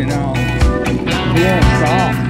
it all. Yeah, it's.